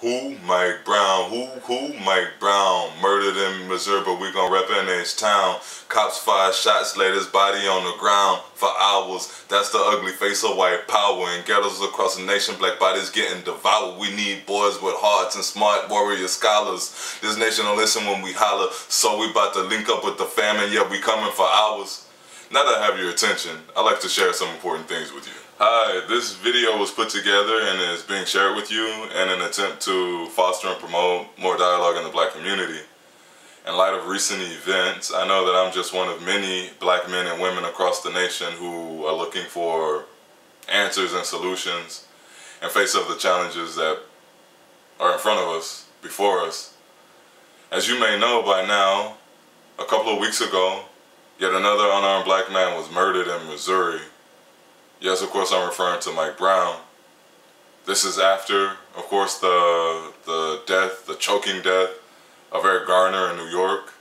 Who Mike Brown? Who who Mike Brown? Murdered in Missouri, but we gon' rep in his town. Cops fire shots, laid his body on the ground for hours. That's the ugly face of white power. In ghettos across the nation, black bodies getting devoured. We need boys with hearts and smart warrior scholars. This nation don't listen when we holler, so we about to link up with the famine. Yeah, we coming for hours. Now that I have your attention, I'd like to share some important things with you. Hi, this video was put together and is being shared with you in an attempt to foster and promote more dialogue in the black community. In light of recent events, I know that I'm just one of many black men and women across the nation who are looking for answers and solutions in face of the challenges that are in front of us, before us. As you may know by now, a couple of weeks ago, yet another unarmed black man was murdered in Missouri Yes, of course, I'm referring to Mike Brown. This is after, of course, the the death, the choking death of Eric Garner in New York.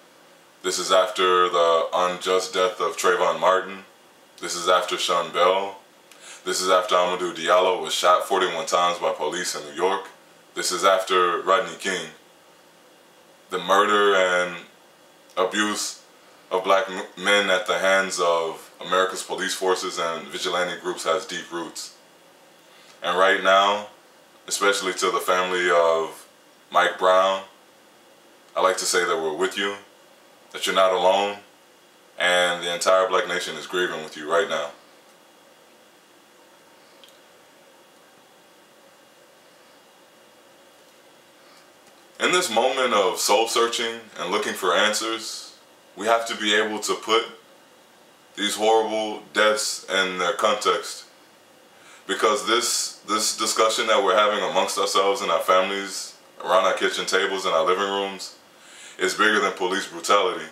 This is after the unjust death of Trayvon Martin. This is after Sean Bell. This is after Amadou Diallo was shot 41 times by police in New York. This is after Rodney King. The murder and abuse of black men at the hands of America's police forces and vigilante groups has deep roots. And right now, especially to the family of Mike Brown, I like to say that we're with you, that you're not alone, and the entire black nation is grieving with you right now. In this moment of soul searching and looking for answers, we have to be able to put these horrible deaths and their context. Because this this discussion that we're having amongst ourselves and our families, around our kitchen tables and our living rooms, is bigger than police brutality.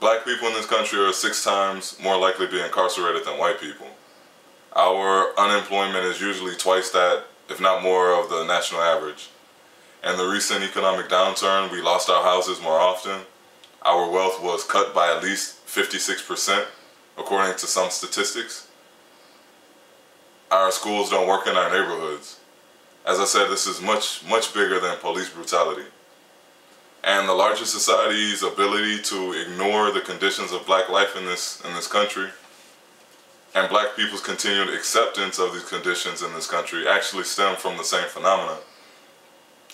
Black people in this country are six times more likely to be incarcerated than white people. Our unemployment is usually twice that, if not more, of the national average. And the recent economic downturn, we lost our houses more often, our wealth was cut by at least 56%, according to some statistics. Our schools don't work in our neighborhoods. As I said, this is much, much bigger than police brutality. And the larger society's ability to ignore the conditions of black life in this, in this country and black people's continued acceptance of these conditions in this country actually stem from the same phenomena.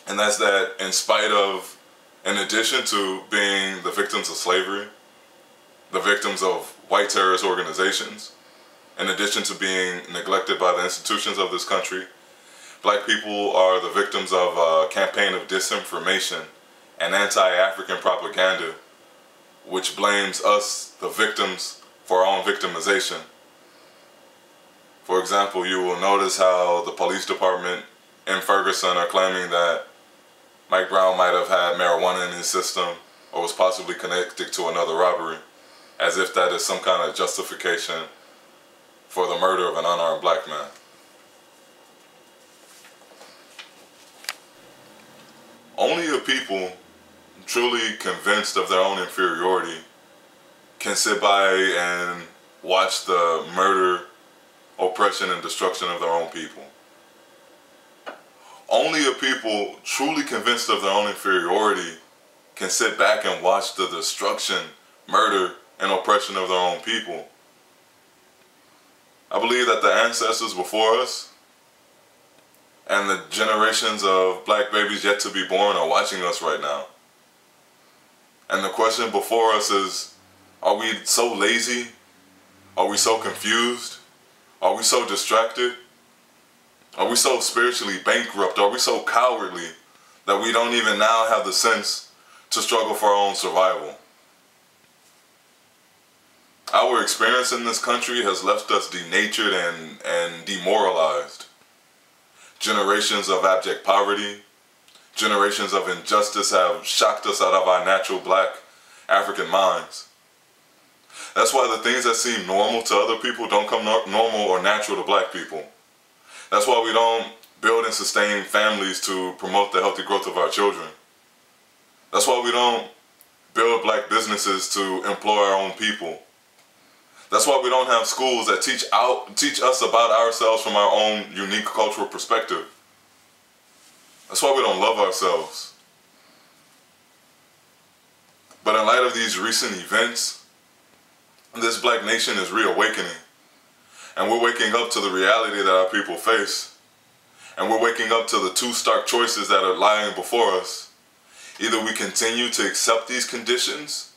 And that's that in spite of in addition to being the victims of slavery, the victims of white terrorist organizations, in addition to being neglected by the institutions of this country, black people are the victims of a campaign of disinformation and anti-African propaganda, which blames us, the victims, for our own victimization. For example, you will notice how the police department in Ferguson are claiming that Mike Brown might have had marijuana in his system or was possibly connected to another robbery, as if that is some kind of justification for the murder of an unarmed black man. Only a people truly convinced of their own inferiority can sit by and watch the murder, oppression, and destruction of their own people. Only a people truly convinced of their own inferiority can sit back and watch the destruction, murder, and oppression of their own people. I believe that the ancestors before us and the generations of black babies yet to be born are watching us right now. And the question before us is, are we so lazy? Are we so confused? Are we so distracted? Are we so spiritually bankrupt? Are we so cowardly that we don't even now have the sense to struggle for our own survival? Our experience in this country has left us denatured and, and demoralized. Generations of abject poverty, generations of injustice have shocked us out of our natural black African minds. That's why the things that seem normal to other people don't come normal or natural to black people. That's why we don't build and sustain families to promote the healthy growth of our children. That's why we don't build black businesses to employ our own people. That's why we don't have schools that teach out teach us about ourselves from our own unique cultural perspective. That's why we don't love ourselves. But in light of these recent events, this black nation is reawakening. And we're waking up to the reality that our people face. And we're waking up to the two stark choices that are lying before us. Either we continue to accept these conditions,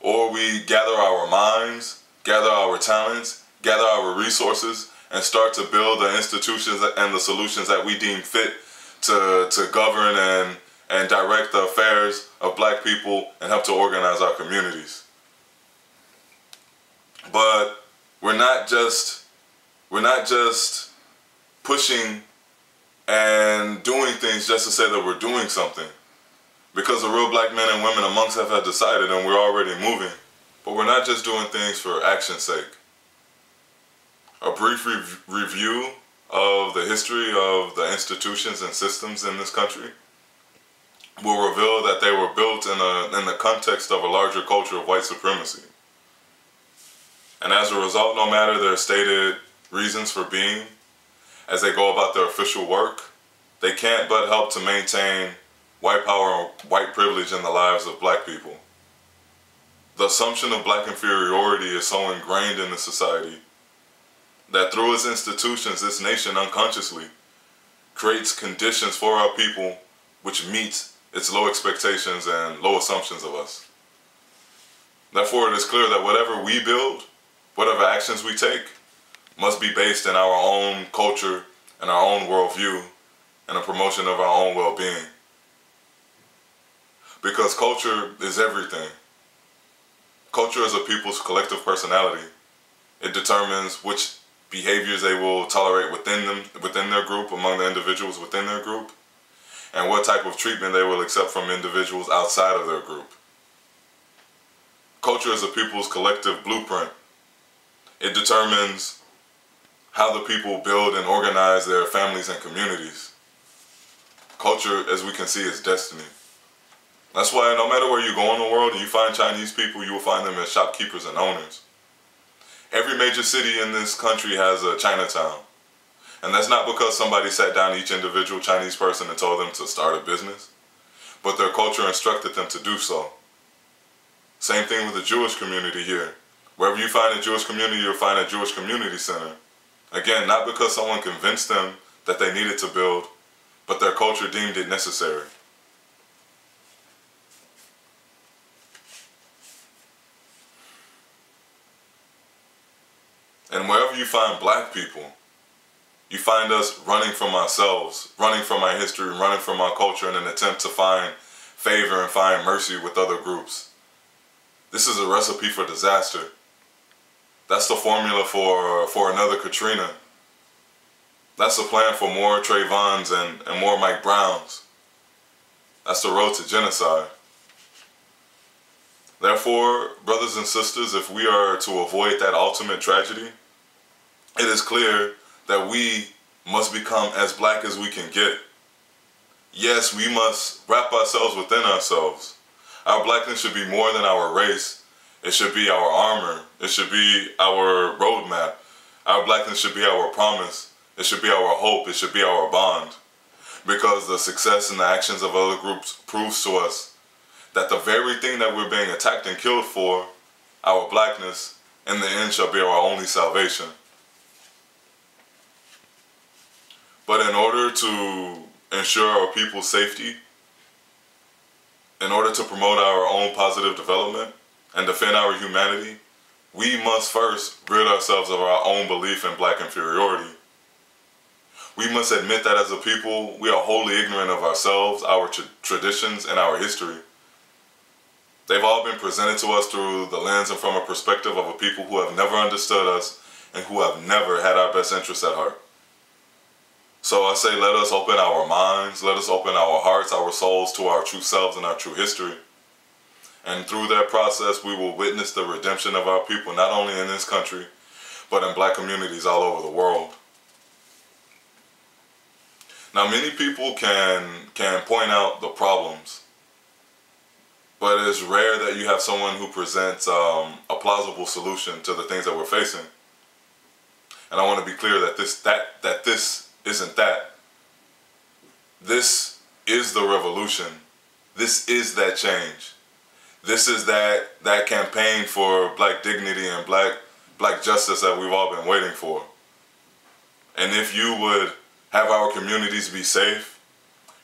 or we gather our minds, gather our talents, gather our resources, and start to build the institutions and the solutions that we deem fit to, to govern and, and direct the affairs of black people and help to organize our communities. But we're not just we're not just pushing and doing things just to say that we're doing something. Because the real black men and women amongst us have decided and we're already moving. But we're not just doing things for action's sake. A brief rev review of the history of the institutions and systems in this country will reveal that they were built in, a, in the context of a larger culture of white supremacy. And as a result, no matter their stated reasons for being, as they go about their official work, they can't but help to maintain white power and white privilege in the lives of black people. The assumption of black inferiority is so ingrained in the society that through its institutions, this nation unconsciously creates conditions for our people which meet its low expectations and low assumptions of us. Therefore, it is clear that whatever we build, whatever actions we take, must be based in our own culture and our own worldview and a promotion of our own well-being. Because culture is everything. Culture is a people's collective personality. It determines which behaviors they will tolerate within them, within their group, among the individuals within their group, and what type of treatment they will accept from individuals outside of their group. Culture is a people's collective blueprint. It determines how the people build and organize their families and communities. Culture, as we can see, is destiny. That's why no matter where you go in the world and you find Chinese people, you will find them as shopkeepers and owners. Every major city in this country has a Chinatown. And that's not because somebody sat down each individual Chinese person and told them to start a business, but their culture instructed them to do so. Same thing with the Jewish community here. Wherever you find a Jewish community, you'll find a Jewish community center. Again, not because someone convinced them that they needed to build, but their culture deemed it necessary. And wherever you find black people, you find us running from ourselves, running from our history, running from our culture in an attempt to find favor and find mercy with other groups. This is a recipe for disaster. That's the formula for, for another Katrina. That's the plan for more Trayvons and, and more Mike Browns. That's the road to genocide. Therefore, brothers and sisters, if we are to avoid that ultimate tragedy, it is clear that we must become as black as we can get. Yes, we must wrap ourselves within ourselves. Our blackness should be more than our race. It should be our armor. It should be our roadmap. Our blackness should be our promise. It should be our hope. It should be our bond. Because the success and the actions of other groups proves to us that the very thing that we're being attacked and killed for, our blackness, in the end shall be our only salvation. But in order to ensure our people's safety, in order to promote our own positive development and defend our humanity, we must first rid ourselves of our own belief in black inferiority. We must admit that as a people, we are wholly ignorant of ourselves, our tra traditions, and our history. They've all been presented to us through the lens and from a perspective of a people who have never understood us and who have never had our best interests at heart. So I say, let us open our minds, let us open our hearts, our souls to our true selves and our true history. And through that process, we will witness the redemption of our people, not only in this country, but in black communities all over the world. Now, many people can, can point out the problems, but it's rare that you have someone who presents um, a plausible solution to the things that we're facing. And I want to be clear that this, that, that this isn't that. This is the revolution. This is that change. This is that that campaign for black dignity and black black justice that we've all been waiting for. And if you would have our communities be safe,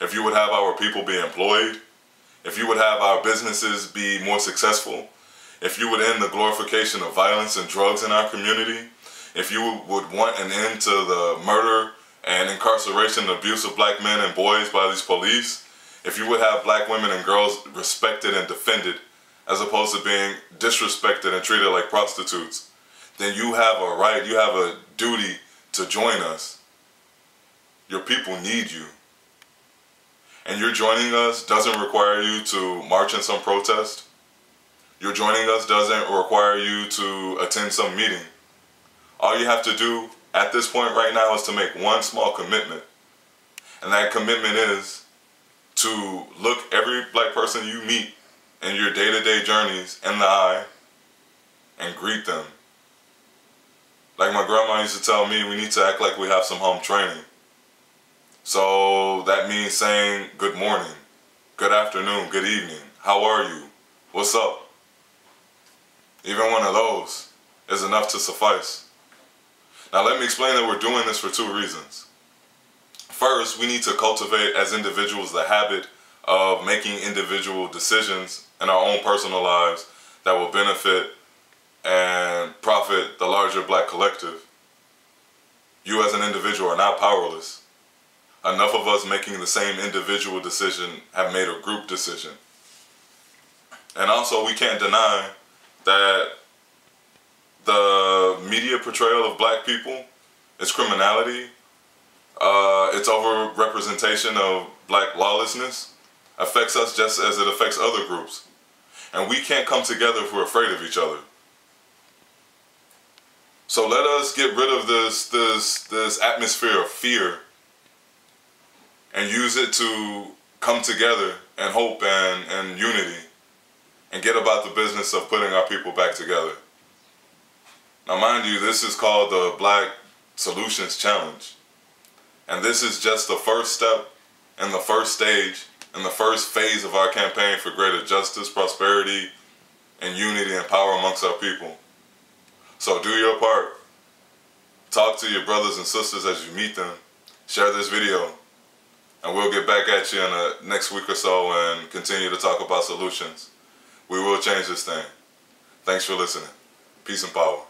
if you would have our people be employed, if you would have our businesses be more successful, if you would end the glorification of violence and drugs in our community, if you would want an end to the murder and incarceration and abuse of black men and boys by these police, if you would have black women and girls respected and defended as opposed to being disrespected and treated like prostitutes, then you have a right, you have a duty to join us. Your people need you. And your joining us doesn't require you to march in some protest. Your joining us doesn't require you to attend some meeting. All you have to do at this point right now is to make one small commitment. And that commitment is to look every black person you meet in your day-to-day journeys in the eye and greet them. Like my grandma used to tell me, we need to act like we have some home training. So that means saying good morning, good afternoon, good evening, how are you, what's up? Even one of those is enough to suffice. Now let me explain that we're doing this for two reasons. First, we need to cultivate as individuals the habit of making individual decisions in our own personal lives that will benefit and profit the larger black collective. You as an individual are not powerless. Enough of us making the same individual decision have made a group decision. And also we can't deny that the media portrayal of black people, is criminality, uh, its over-representation of black lawlessness affects us just as it affects other groups. And we can't come together if we're afraid of each other. So let us get rid of this, this, this atmosphere of fear and use it to come together and hope and, and unity and get about the business of putting our people back together. Now mind you, this is called the Black Solutions Challenge. And this is just the first step and the first stage and the first phase of our campaign for greater justice, prosperity, and unity and power amongst our people. So do your part. Talk to your brothers and sisters as you meet them. Share this video. And we'll get back at you in the next week or so and continue to talk about solutions. We will change this thing. Thanks for listening. Peace and power.